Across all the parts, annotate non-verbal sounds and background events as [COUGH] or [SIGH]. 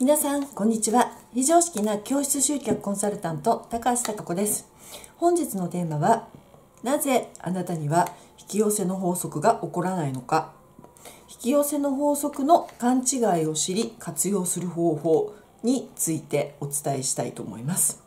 皆さんこんにちは。非常識な教室集客コンサルタント高橋貴子です。本日のテーマはなぜあなたには引き寄せの法則が起こらないのか。引き寄せの法則の勘違いを知り活用する方法についてお伝えしたいと思います。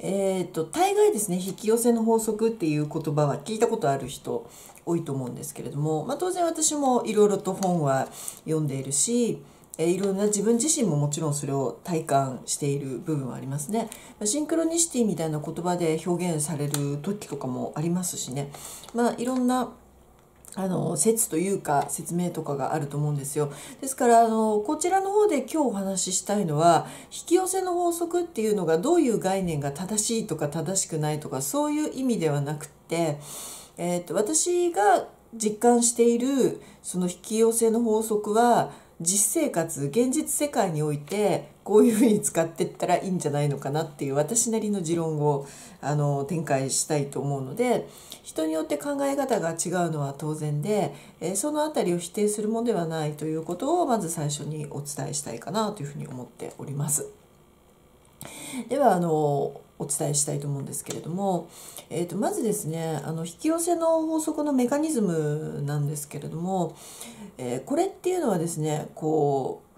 えーと、大概ですね引き寄せの法則っていう言葉は聞いたことある人多いと思うんですけれども、まあ、当然私もいろいろと本は読んでいるしえいろんな自分自身ももちろんそれを体感している部分はありますね。シンクロニシティみたいな言葉で表現される時とかもありますしね。まあいろんなあの説というか説明とかがあると思うんですよ。ですからあのこちらの方で今日お話ししたいのは引き寄せの法則っていうのがどういう概念が正しいとか正しくないとかそういう意味ではなくて、えーと私が実感しているその引き寄せの法則は実生活現実世界においてこういうふうに使ってったらいいんじゃないのかなっていう私なりの持論をあの展開したいと思うので人によって考え方が違うのは当然で、えその辺りを否定するものではないということをまず最初にお伝えしたいかなというふうに思っております。ではあのお伝えしたいと思うんですけれども、えー、とまずですねあの引き寄せの法則のメカニズムなんですけれども、えー、これっていうのはですねこう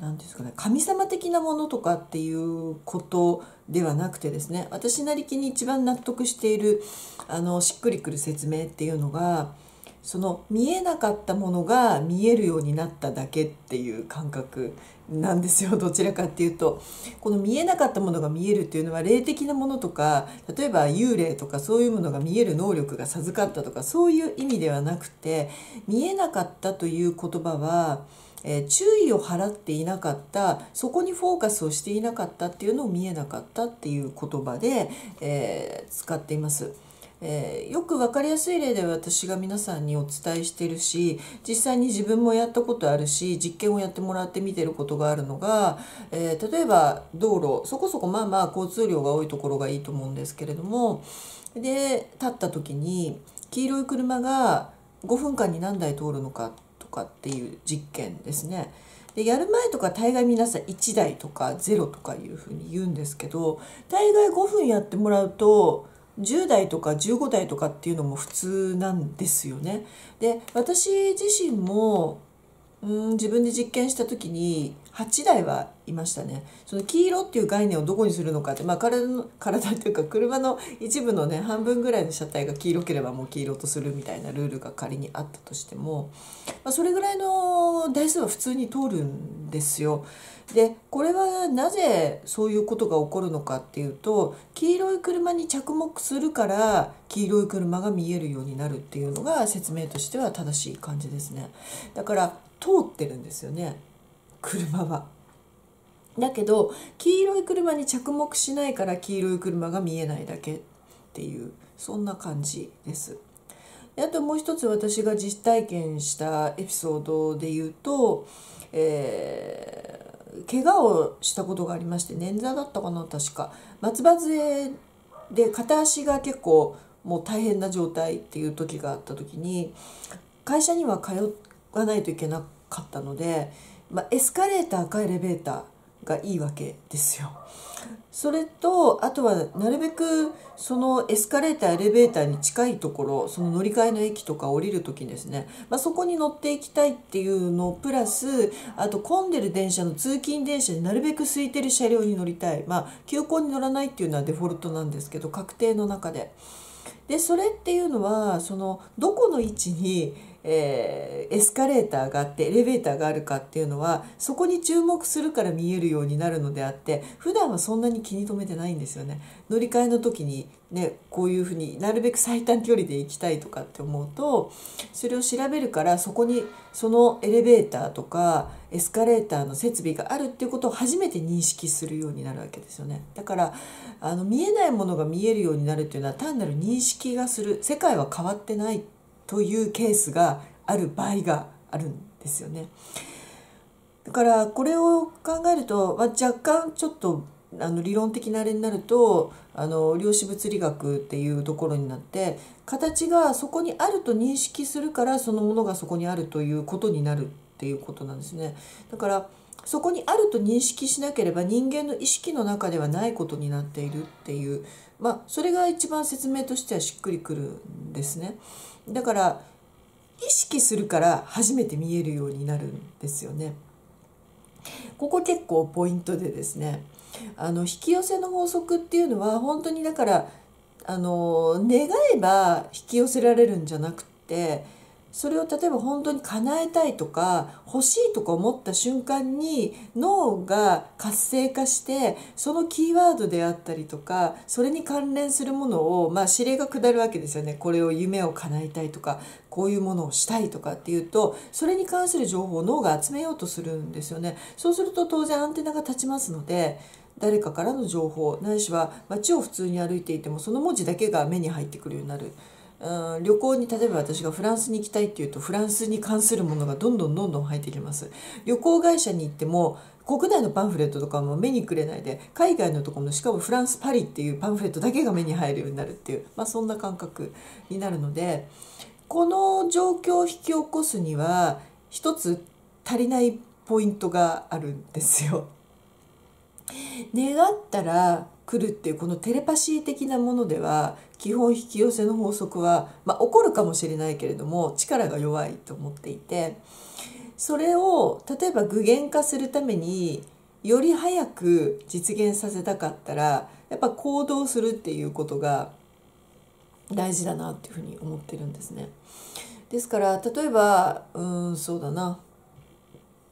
何ですかね神様的なものとかっていうことではなくてですね私なりきに一番納得しているあのしっくりくる説明っていうのがその見えなかったものが見えるようになっただけっていう感覚なんですよ [LAUGHS] どちらかっていうとこの見えなかったものが見えるっていうのは霊的なものとか例えば幽霊とかそういうものが見える能力が授かったとかそういう意味ではなくて見えなかったという言葉はえー、注意を払っていなかったそこにフォーカスをしていなかったっていうのを見えなかったっていう言葉で、えー、使っています。えー、よく分かりやすい例で私が皆さんにお伝えしてるし実際に自分もやったことあるし実験をやってもらって見てることがあるのが、えー、例えば道路そこそこまあまあ交通量が多いところがいいと思うんですけれどもで立った時に黄色い車が5分間に何台通るのかとかっていう実験ですね。でやる前とか大概皆さん1台とか0とかいうふうに言うんですけど大概5分やってもらうと10代とか15代とかっていうのも普通なんですよね。で私自身もうん自分で実験した時に8台はいましたねその黄色っていう概念をどこにするのかって、まあ、体の体っていうか車の一部のね半分ぐらいの車体が黄色ければもう黄色とするみたいなルールが仮にあったとしても、まあ、それぐらいの台数は普通に通るんですよ。でこれはなぜそういうことが起こるのかっていうと黄色い車に着目するから黄色い車が見えるようになるっていうのが説明としては正しい感じですね。だから通ってるんですよね車は。だけど黄色い車に着目しないから黄色い車が見えないだけっていうそんな感じです。であともう一つ私が実体験したエピソードで言うと、えー、怪我をしたことがありまして捻挫だったかな確か松葉杖で片足が結構もう大変な状態っていう時があった時に会社には通わないといけなかったので、まあ、エスカレーターかエレベーターがいいわけですよ。それとあとはなるべくそのエスカレーターエレベーターに近いところその乗り換えの駅とか降りる時にですね、まあ、そこに乗っていきたいっていうのプラスあと混んでる電車の通勤電車になるべく空いてる車両に乗りたいまあ急行に乗らないっていうのはデフォルトなんですけど確定の中で。でそれっていうのはそのどこの位置にえー、エスカレーターがあってエレベーターがあるかっていうのはそこに注目するから見えるようになるのであって普段はそんなに気に留めてないんですよね。乗り換えの時にねこういうふうになるべく最短距離で行きたいとかって思うとそれを調べるからそこにそのエレベーターとかエスカレーターの設備があるっていうことを初めて認識するようになるわけですよね。だからあの見えないものが見えるようになるっていうのは単なる認識がする世界は変わってないってというケースがある場合があるんですよね。だからこれを考えると、まあ、若干ちょっとあの理論的なあれになるとあの量子物理学っていうところになって形がそこにあると認識するからそのものがそこにあるということになるっていうことなんですね。だからそこにあると認識しなければ人間の意識の中ではないことになっているっていうまあそれが一番説明としてはしっくりくるんですね。だから意識するから初めて見えるようになるんですよね。ここ結構ポイントでですねあの引き寄せの法則っていうのは本当にだからあの願えば引き寄せられるんじゃなくてそれを例えば本当に叶えたいとか欲しいとか思った瞬間に脳が活性化してそのキーワードであったりとかそれに関連するものをまあ指令が下るわけですよねこれを夢を叶えたいとかこういうものをしたいとかっていうとそれに関する情報を脳が集めようとするんですよねそうすると当然アンテナが立ちますので誰かからの情報ないしは街を普通に歩いていてもその文字だけが目に入ってくるようになる。うん、旅行に例えば私がフランスに行きたいっていうとフランスに関するものがどんどんどんどん入ってきます旅行会社に行っても国内のパンフレットとかも目にくれないで海外のところのしかもフランスパリっていうパンフレットだけが目に入るようになるっていう、まあ、そんな感覚になるのでこの状況を引き起こすには一つ足りないポイントがあるんですよ。願ったら来るっていうこのテレパシー的なものでは基本引き寄せの法則は、まあ、起こるかもしれないけれども力が弱いと思っていてそれを例えば具現化するためにより早く実現させたかったらやっぱ行動するっていうことが大事だなっていうふうに思ってるんですね。ですから例えばうんそうだな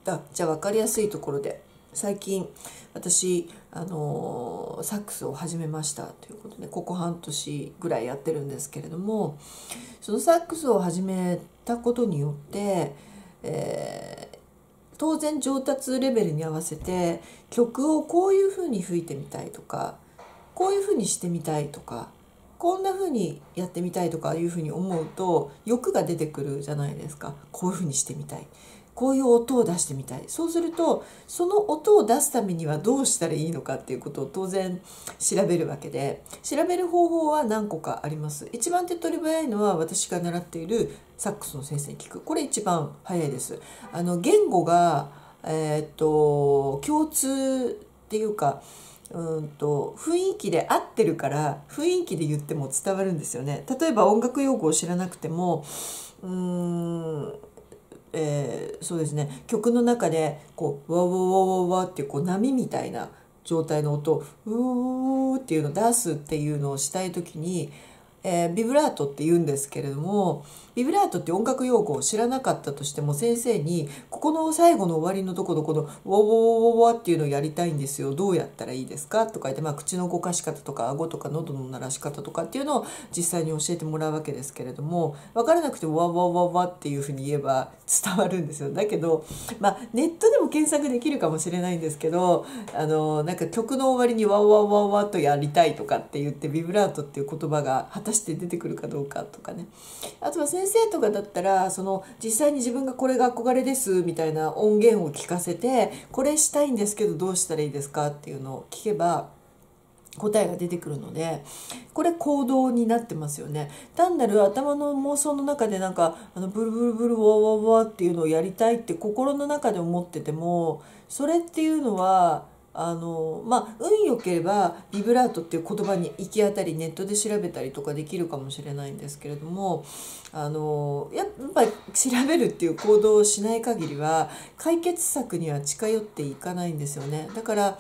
あじゃあ分かりやすいところで最近私あのサックスを始めましたということでここ半年ぐらいやってるんですけれどもそのサックスを始めたことによって、えー、当然上達レベルに合わせて曲をこういうふうに吹いてみたいとかこういうふうにしてみたいとかこんな風にやってみたいとかいうふうに思うと欲が出てくるじゃないですか。こういうふうにしてみたい。こういう音を出してみたい。そうするとその音を出すためにはどうしたらいいのかっていうことを当然調べるわけで調べる方法は何個かあります。一番手っ取り早いのは私が習っているサックスの先生に聞く。これ一番早いです。あの言語がえー、っと共通っていうかうんと雰囲気で合ってるから雰囲気で言っても伝わるんですよね。例えば音楽用語を知らなくてもうーんえー、そうですね。曲の中でこうワワワワワってこう波みたいな状態の音うーっていうのを出すっていうのをしたい時にえー、ビブラートって言うんですけれどもビブラートって音楽用語を知らなかったとしても先生にここの最後の終わりのところこの「ウォウォウォウォ」っていうのをやりたいんですよ。どうやったらいいですか？とか言って、まあ、口の動かし方とか顎とか喉の鳴らし方とかっていうのを実際に教えてもらうわけですけれども分からなくて「ウォウォウォウォ」っていうふうに言えば伝わるんですよ。だけど、まあ、ネットでも検索できるかもしれないんですけどあのなんか曲の終わりに「ワウワウワワ」とやりたいとかって言ってビブラートっていう言葉が果たして出てくるかどうかとかね。あとは先生とかだったらその実際に自分がこれが憧れですみたいな音源を聞かせてこれしたいんですけどどうしたらいいですかっていうのを聞けば答えが出てくるのでこれ行動になってますよね。単なる頭の妄想の中でなんかあのブルブルブルワワワっていうのをやりたいって心の中で思っててもそれっていうのはあのまあ運良ければビブラートっていう言葉に行き当たりネットで調べたりとかできるかもしれないんですけれどもあのやっぱり調べるっていう行動をしない限りは解決策には近寄っていかないんですよねだから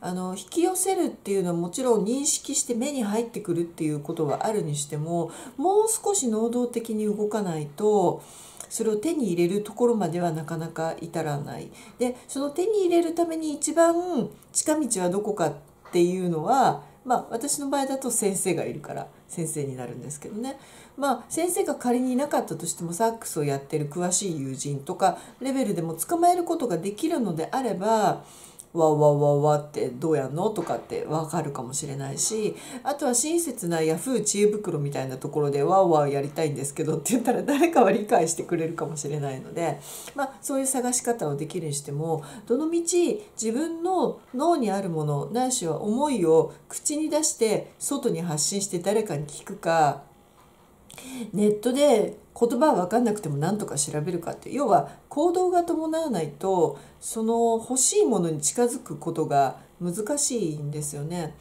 あの引き寄せるっていうのはもちろん認識して目に入ってくるっていうことはあるにしてももう少し能動的に動かないと。それを手に入れるところまではなかなか至らない。でその手に入れるために一番近道はどこかっていうのはまあ私の場合だと先生がいるから先生になるんですけどね。まあ先生が仮にいなかったとしてもサックスをやってる詳しい友人とかレベルでも捕まえることができるのであればわわわわってどうやんの？とかってわかるかもしれないしあとは親切なヤフー知恵袋みたいなところでわわやりたいんですけどって言ったら誰かは理解してくれるかもしれないので、まあ、そういう探し方をできるにしてもどのみち自分の脳にあるものないしは思いを口に出して外に発信して誰かに聞くかネットで言葉は分かんなくても何とか調べるかって要は行動が伴わないとその欲しいものに近づくことが難しいんですよね。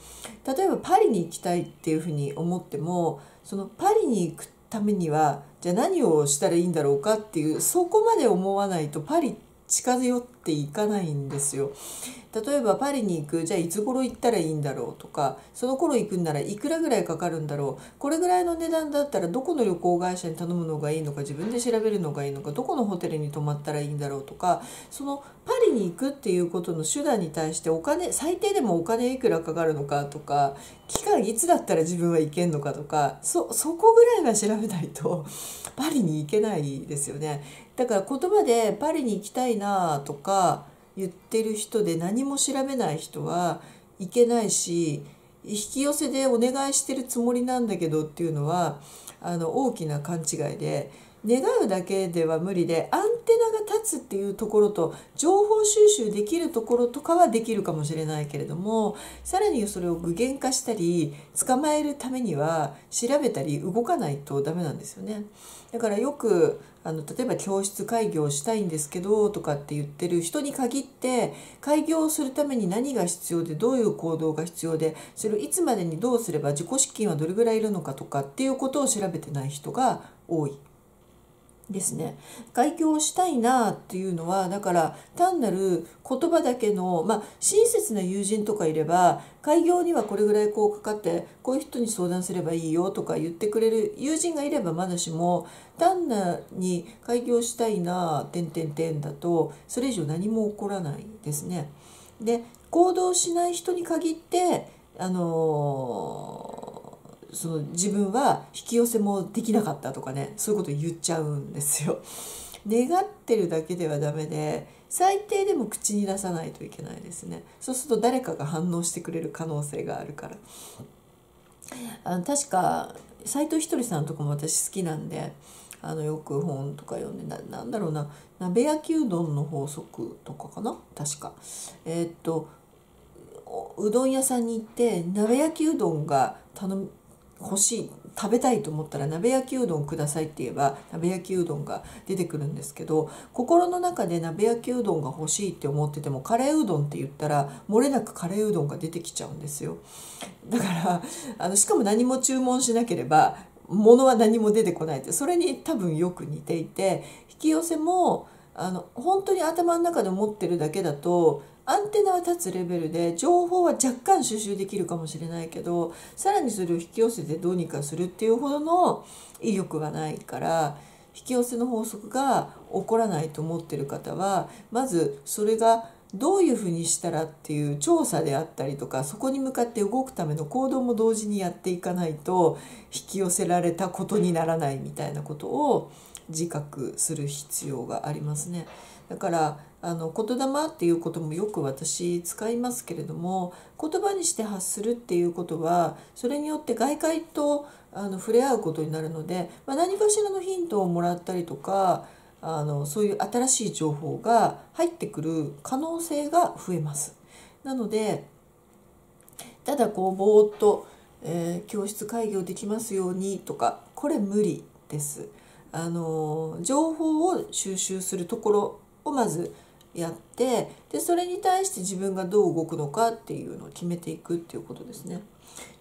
例えばパリに行きたいっていうふうに思ってもそのパリに行くためにはじゃあ何をしたらいいんだろうかっていうそこまで思わないとパリって近寄っていかないんですよ。例えばパリに行くじゃあいつ頃行ったらいいんだろうとかその頃行くんならいくらぐらいかかるんだろうこれぐらいの値段だったらどこの旅行会社に頼むのがいいのか自分で調べるのがいいのかどこのホテルに泊まったらいいんだろうとかそのパリに行くっていうことの手段に対してお金最低でもお金いくらかかるのかとか期間いつだったら自分は行けんのかとかそそこぐらいは調べないとパリに行けないですよね。だから言葉でパリに行きたいなとか言ってる人で何も調べない人はいけないし引き寄せでお願いしてるつもりなんだけどっていうのはあの大きな勘違いで願うだけでは無理でアンテナが立つっていうところと情報収集できるところとかはできるかもしれないけれどもさらにそれを具現化したり捕まえるためには調べたり動かないとダメなんですよね。だからよくあの例えば教室開業したいんですけどとかって言ってる人に限って開業するために何が必要でどういう行動が必要でそれをいつまでにどうすれば自己資金はどれぐらいいるのかとかっていうことを調べてない人が多い。ですね外境したいなっていうのはだから単なる言葉だけのまあ親切な友人とかいれば開業にはこれぐらいこうかかってこういう人に相談すればいいよとか言ってくれる友人がいればまだしも単なに開業したいな点点点だとそれ以上何も起こらないですね。で行動しない人に限ってあのーその自分は引き寄せもできなかったとかねそういうこと言っちゃうんですよ。[LAUGHS] 願ってるだけではダメで最低でも口に出さないといけないですね。そうすると誰かが反応してくれる可能性があるから。あの確か斎藤ひとりさんとかも私好きなんであのよく本とか読んでななんだろうな。鍋焼きうどんの法則とかかな？確か。えー、っとうどん屋さんに行って鍋焼きうどんが頼欲しい食べたいと思ったら鍋焼きうどんくださいって言えば鍋焼きうどんが出てくるんですけど心の中で鍋焼きうどんが欲しいって思っててもカレーうどんって言ったら漏れなくカレーうどんが出てきちゃうんですよ。だからあのしかも何も注文しなければ物は何も出てこないってそれに多分よく似ていて引き寄せもあの本当に頭の中で思ってるだけだとアンテナは立つレベルで情報は若干収集できるかもしれないけどさらにそれを引き寄せてどうにかするっていうほどの威力がないから引き寄せの法則が起こらないと思ってる方はまずそれがどういうふうにしたらっていう調査であったりとかそこに向かって動くための行動も同時にやっていかないと引き寄せられたことにならないみたいなことを自覚する必要がありますね。だからあの言霊っていうこともよく私使いますけれども言葉にして発するっていうことはそれによって外界とあの触れ合うことになるので、まあ、何かしらのヒントをもらったりとかあのそういう新しい情報が入ってくる可能性が増えます。なのでただこうぼーっと、えー、教室開業できますようにとかこれ無理です。あの情報を収集するところをまずやってでそれに対して自分がどう動くのかっていうのを決めていくっていうことですね。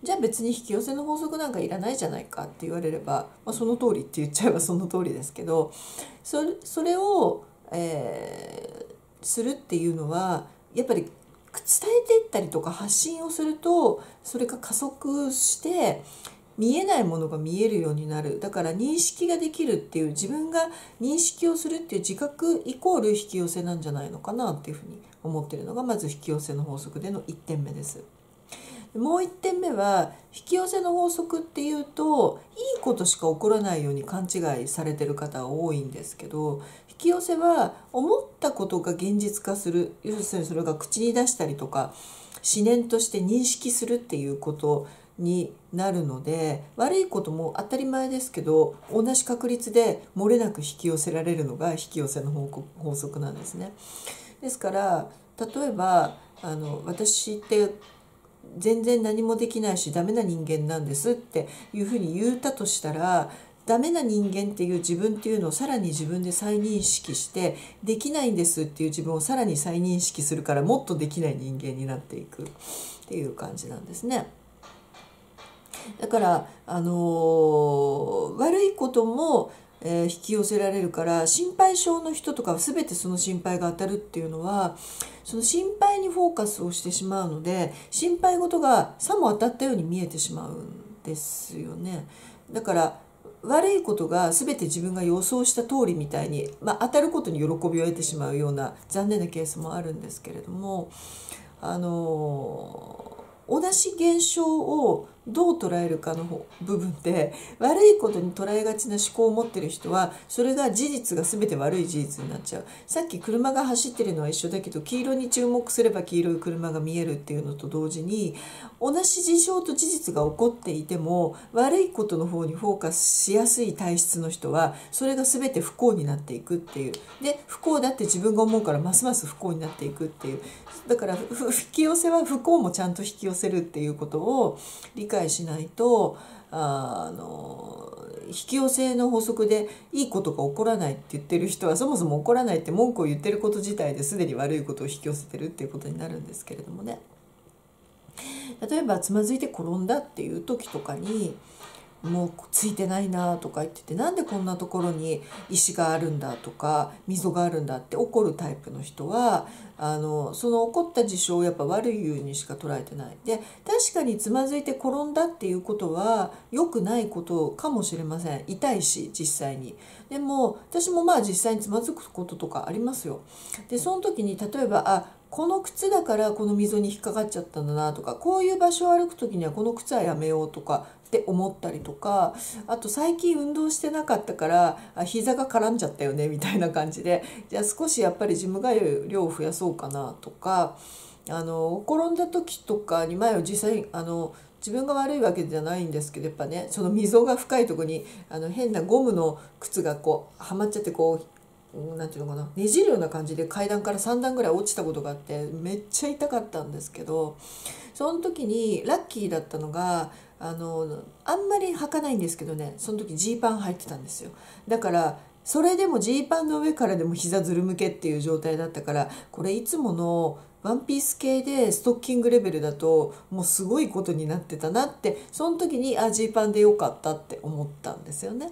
じゃあ別に引き寄せの法則なんかいらないじゃないかって言われれば、まあ、その通りって言っちゃえばその通りですけどそれを、えー、するっていうのはやっぱり伝えていったりとか発信をするとそれが加速して見えないものが見えるようになるだから認識ができるっていう自分が認識をするっていう自覚イコール引き寄せなんじゃないのかなっていうふうに思ってるのがまず引き寄せの法則での1点目です。もう1点目は引き寄せの法則っていうといいことしか起こらないように勘違いされてる方が多いんですけど引き寄せは思ったことが現実化する要するにそれが口に出したりとか思念として認識するっていうことになるので悪いことも当たり前ですけど同じ確率で漏れなく引き寄せられるのが引き寄せの法則なんですね。ですから例えばあの私って全然何もできないしダメな人間なんですっていうふうに言ったとしたらダメな人間っていう自分っていうのをさらに自分で再認識してできないんですっていう自分をさらに再認識するからもっとできない人間になっていくっていう感じなんですね。だからあのー、悪いこともえー、引き寄せられるから心配性の人とかは全てその心配が当たるっていうのはその心配にフォーカスをしてしまうので心配事がさも当たったように見えてしまうんですよね。だから悪いことが全て自分が予想した通りみたいに、まあ、当たることに喜びを得てしまうような残念なケースもあるんですけれどもあの同じ現象をどう捉えるかの部分で悪いことに捉えがちな思考を持ってる人はそれが事実が全て悪い事実になっちゃう。さっき車が走ってるのは一緒だけど黄色に注目すれば黄色い車が見えるっていうのと同時に同じ事象と事実が起こっていても悪いことの方にフォーカスしやすい体質の人はそれが全て不幸になっていくっていう。で不幸だって自分が思うからますます不幸になっていくっていう。だから引き寄せは不幸もちゃんと引き寄せるっていうことを理解解しないとあの引き寄せの法則でいいことが起こらないって言ってる人はそもそも起こらないって文句を言ってること自体ですでに悪いことを引き寄せてるっていうことになるんですけれどもね。例えばつまずいて転んだっていう時とかにもうついてないなとか言っててなんでこんなところに石があるんだとか溝があるんだって怒るタイプの人はあのその起こった事象をやっぱ悪いようにしか捉えてない。で確かにつまずいて転んだっていうことは良くないことかもしれません痛いし実際に。でも私もまあ実際につまずくこととかありますよ。でその時に例えばあこの靴だからこの溝に引っかかっちゃったんだなとかこういう場所を歩く時にはこの靴はやめようとかって思ったりとかあと最近運動してなかったから膝が絡んじゃったよねみたいな感じでじゃあ少しやっぱりジム通い量を増やそうかなとかあの転んだ時とかに前を実際あの自分が悪いわけじゃないんですけどやっぱねその溝が深いとこにあの変なゴムの靴がこうはまっちゃってこう何て言うのかなねじるような感じで階段から3段ぐらい落ちたことがあってめっちゃ痛かったんですけどその時にラッキーだったのがあのあんまり履かないんですけどねその時ジーパン履いてたんですよだからそれでもジーパンの上からでも膝ずるむけっていう状態だったからこれいつものワンピース系でストッキングレベルだともうすごいことになってたなってその時にあジーパンでよかったって思ったんですよね。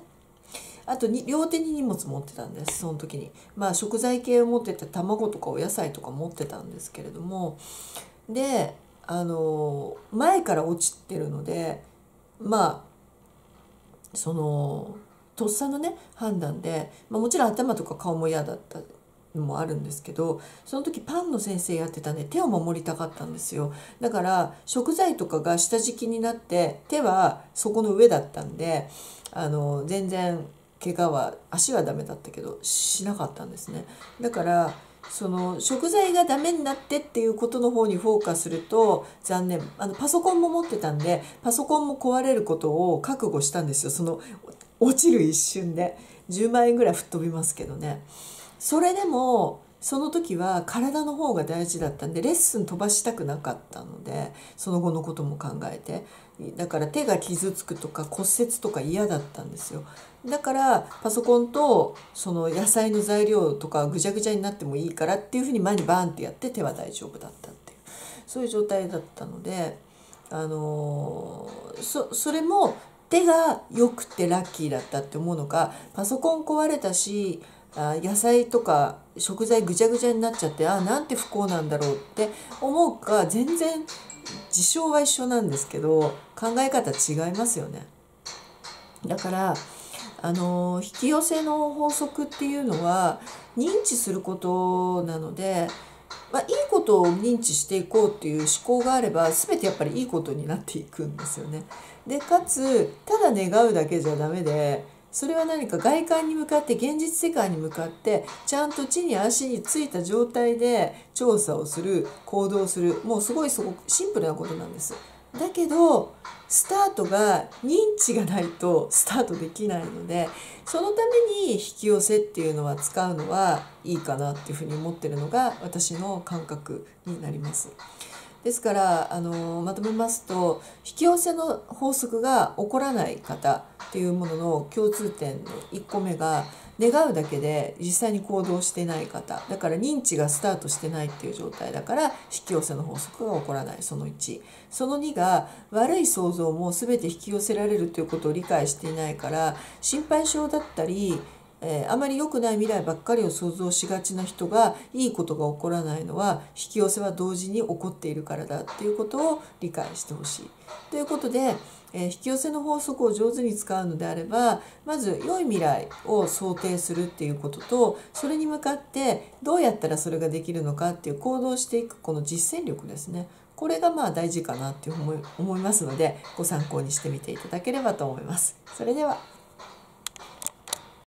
あとに両手に荷物持ってたんですその時に。まあ食材系を持ってて卵とかお野菜とか持ってたんですけれども。であの前から落ちてるのでまあそのとっさのね判断で、まあ、もちろん頭とか顔も嫌だったのもあるんですけどその時パンの先生やってたんで手を守りたかったんですよ。だから食材とかが下敷きになって手はそこの上だったんであの全然怪我は足はダメだったけどしなかったんですね。だからその食材がダメになってっていうことの方にフォーカスすると残念。あのパソコンも持ってたんでパソコンも壊れることを覚悟したんですよ。その落ちる一瞬で。10万円ぐらい吹っ飛びますけどね。それでもその時は体の方が大事だったんでレッスン飛ばしたくなかったのでその後のことも考えて。だから手が傷つくとか骨折とか嫌だったんですよ。だからパソコンとその野菜の材料とかぐちゃぐちゃになってもいいからっていうふうに前にバーンってやって手は大丈夫だったっていう。そういう状態だったのであのそそれも手が良くてラッキーだったって思うのかパソコン壊れたし野菜とか食材ぐちゃぐちゃになっちゃってああなんて不幸なんだろうって思うか全然事象は一緒なんですけど考え方違いますよね。だからあの引き寄せの法則っていうのは認知することなので、まあ、いいことを認知していこうっていう思考があれば全てやっぱりいいことになっていくんですよね。でかつただ願うだけじゃダメでそれは何か外観に向かって現実世界に向かってちゃんと地に足についた状態で調査をする行動するもうすごいすごくシンプルなことなんです。だけどスタートが認知がないとスタートできないのでそのために引き寄せっていうのは使うのはいいかなっていうふうに思ってるのが私の感覚になります。ですからあのまとめますと引き寄せの法則が起こらない方っていうものの共通点の1個目が願うだけで実際に行動してない方。だから認知がスタートしてないっていう状態だから引き寄せの法則が起こらない。その1その2が悪い想像も全て引き寄せられるということを理解していないから心配性だったりえー、あまり良くない未来ばっかりを想像しがちな人がいいことが起こらないのは引き寄せは同時に起こっているからだっていうことを理解してほしい。ということで、えー、引き寄せの法則を上手に使うのであればまず良い未来を想定するっていうこととそれに向かってどうやったらそれができるのかっていう行動していくこの実践力ですね。これがまあ大事かなって思い思いますのでご参考にしてみていただければと思います。それでは